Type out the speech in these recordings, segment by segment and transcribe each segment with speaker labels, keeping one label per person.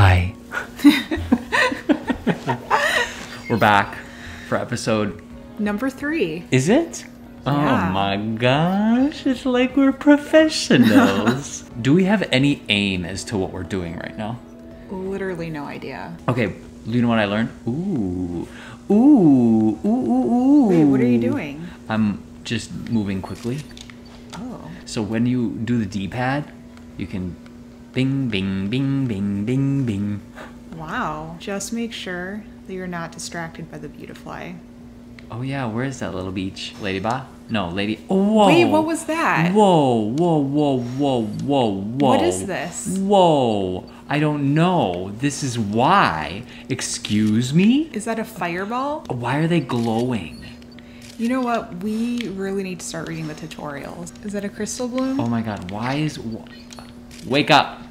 Speaker 1: Hi. We're back for episode.
Speaker 2: Number three.
Speaker 1: Is it? Oh my gosh, it's like we're professionals. Do we have any aim as to what we're doing right now?
Speaker 2: Literally no idea.
Speaker 1: Okay, you know what I learned? Ooh. Ooh. Ooh, ooh, ooh.
Speaker 2: Wait, what are you doing?
Speaker 1: I'm just moving quickly.
Speaker 2: Oh.
Speaker 1: So when you do the D-pad, you can bing, bing, bing, bing, bing, bing.
Speaker 2: Wow. Just make sure that you're not distracted by the beautifly.
Speaker 1: Oh yeah, where is that little beach? Ledyba? No, Lady. Oh, whoa.
Speaker 2: Wait, what was that?
Speaker 1: Whoa, whoa, whoa, whoa, whoa, whoa.
Speaker 2: What is this?
Speaker 1: Whoa. I don't know. This is why. Excuse me?
Speaker 2: Is that a fireball?
Speaker 1: Why are they glowing?
Speaker 2: You know what? We really need to start reading the tutorials. Is that a Crystabloom?
Speaker 1: Oh my god, why is. wh- Wake up!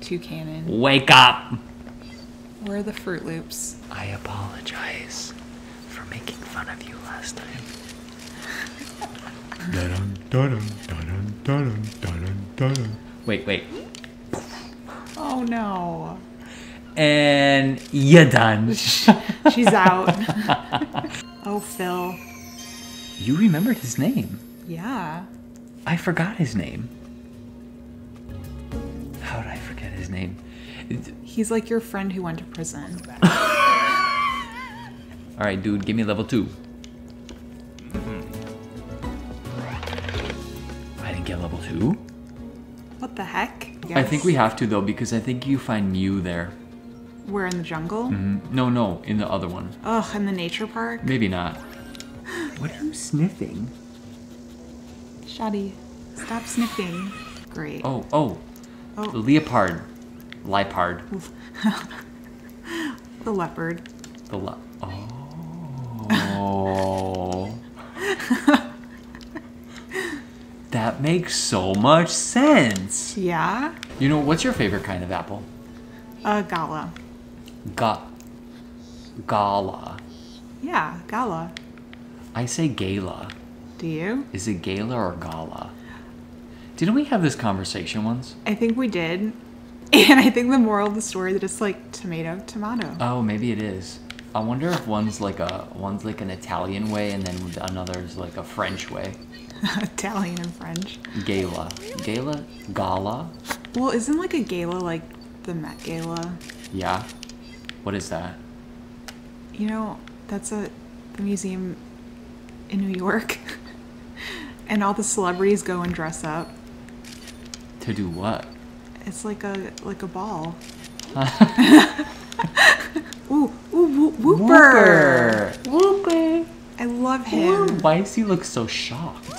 Speaker 2: Toucannon.
Speaker 1: Wake up!
Speaker 2: Where are the Fruit Loops?
Speaker 1: I apologize for making fun of you last time.
Speaker 3: Dun dun dun dun dun dun.
Speaker 1: Wait, wait.
Speaker 2: Oh no.
Speaker 1: And you're done.
Speaker 2: She's out. oh, Phil.
Speaker 1: You remembered his name.
Speaker 2: Yeah.
Speaker 1: I forgot his name. His name?
Speaker 2: He's like your friend who went to prison.
Speaker 1: All right, dude, give me level two. I didn't get level two.
Speaker 2: What the heck?
Speaker 1: I think we have to though because I think you find Mew there.
Speaker 2: We're in the jungle?
Speaker 1: Mm, No, no, in the other one.
Speaker 2: Ugh, in the nature park?
Speaker 1: Maybe not. What are you sniffing?
Speaker 2: Shoddy, stop sniffing. Great.
Speaker 1: Oh, oh,
Speaker 2: Oh.
Speaker 1: leopard, Liepard,
Speaker 2: The leopard.
Speaker 1: the li- Oh. that makes so much sense.
Speaker 2: Yeah?
Speaker 1: You know, what's your favorite kind of apple?
Speaker 2: A gala.
Speaker 1: Ga- gala.
Speaker 2: Yeah, gala.
Speaker 1: I say gala.
Speaker 2: Do you?
Speaker 1: Is it gala or gala? Didn't we have this conversation once?
Speaker 2: I think we did. And I think the moral of the story that it's like tomato, tomato.
Speaker 1: Oh, maybe it is. I wonder if one's like a one's like an Italian way and then another's like a French way.
Speaker 2: Italian and French.
Speaker 1: Gala. Gala? Gala?
Speaker 2: Well, isn't like a gala like the Met Gala?
Speaker 1: Yeah. What is that?
Speaker 2: You know, that's a the museum in New York. and all the celebrities go and dress up.
Speaker 1: To do what?
Speaker 2: It's like a like a ball. ooh, ooh, whoo- Wooper.
Speaker 1: Wooper!
Speaker 2: I love him.
Speaker 1: Why does he look so shocked?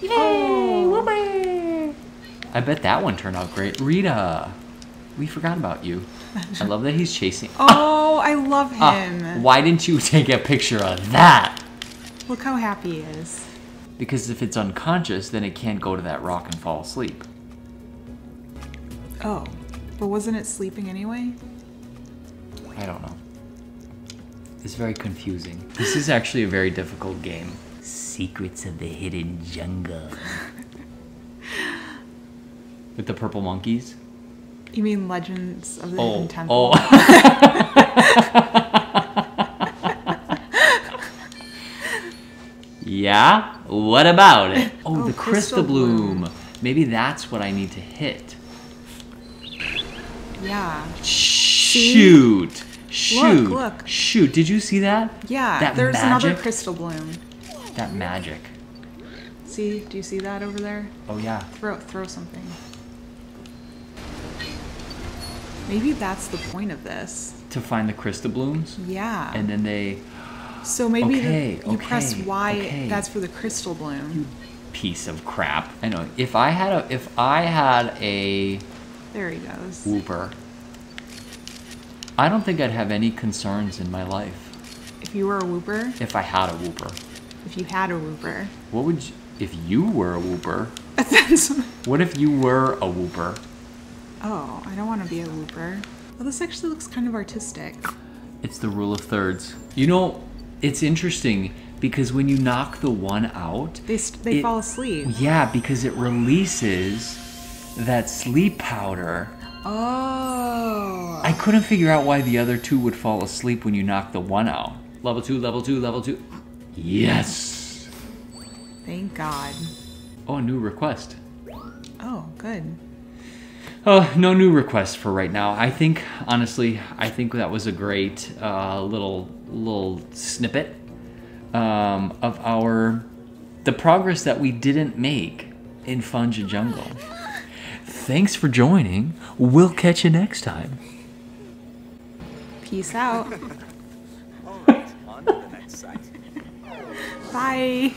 Speaker 1: Yay!
Speaker 2: Oh.
Speaker 1: Wooper! I bet that one turned out great. Rita! We forgot about you. I love that he's chasing.
Speaker 2: Oh, I love
Speaker 1: Ah,
Speaker 2: him.
Speaker 1: why didn't you take a picture of that?
Speaker 2: Look how happy he is.
Speaker 1: Because if it's unconscious, then it can't go to that rock and fall asleep.
Speaker 2: Oh, but wasn't it sleeping anyway?
Speaker 1: I don't know. It's very confusing. This is actually a very difficult game. Secrets of the Hidden Jungle. With the purple monkeys?
Speaker 2: You mean Legends of the
Speaker 1: Oh,
Speaker 2: Hidden Temple?
Speaker 1: oh. yeah? What about it? Oh,
Speaker 2: Oh,
Speaker 1: the crystal
Speaker 2: crystal
Speaker 1: bloom.
Speaker 2: bloom.
Speaker 1: Maybe that's what I need to hit.
Speaker 2: Yeah.
Speaker 1: Shoot. Shoot.
Speaker 2: look.
Speaker 1: Shoot. Did you see that?
Speaker 2: Yeah,
Speaker 1: That
Speaker 2: there's another Crystabloom.
Speaker 1: That magic.
Speaker 2: See, do you see that over there?
Speaker 1: Oh, yeah.
Speaker 2: Throw throw something. Maybe that's the point of this.
Speaker 1: To find the Crystablooms.
Speaker 2: Yeah.
Speaker 1: And then they.
Speaker 2: so maybe the-
Speaker 1: Okay,
Speaker 2: you press
Speaker 1: okay,
Speaker 2: Y.
Speaker 1: okay.
Speaker 2: That's for the Crystabloom.
Speaker 1: Piece of crap. I know. If I had a. If I had a.
Speaker 2: There he goes.
Speaker 1: Wooper. I don't think I'd have any concerns in my life
Speaker 2: If you were a Wooper,
Speaker 1: if I had a Wooper.
Speaker 2: if you had a Wooper,
Speaker 1: What would you, if you were a
Speaker 2: Wooper?
Speaker 1: What if you were a Wooper?
Speaker 2: Oh, I don't want to be a Wooper. Well, this actually looks kind of artistic.
Speaker 1: It's the rule of thirds. You know, it's interesting because when you knock the one out,
Speaker 2: They st- they
Speaker 1: It-
Speaker 2: fall asleep.
Speaker 1: yeah, because it releases that sleep powder.
Speaker 2: Oh.
Speaker 1: I couldn't figure out why the other two would fall asleep when you knocked the one out. Level two, level two, level two. Yes.
Speaker 2: Thank God.
Speaker 1: Oh, a new request.
Speaker 2: Oh, good.
Speaker 1: Oh, no new requests for right now. I think, honestly, I think that was a great uh, little little snippet um, of our the progress that we didn't make in Founja Jungle. Thanks for joining. We'll catch you next time.
Speaker 2: Peace out.
Speaker 4: All right, on to the next site.
Speaker 2: Bye.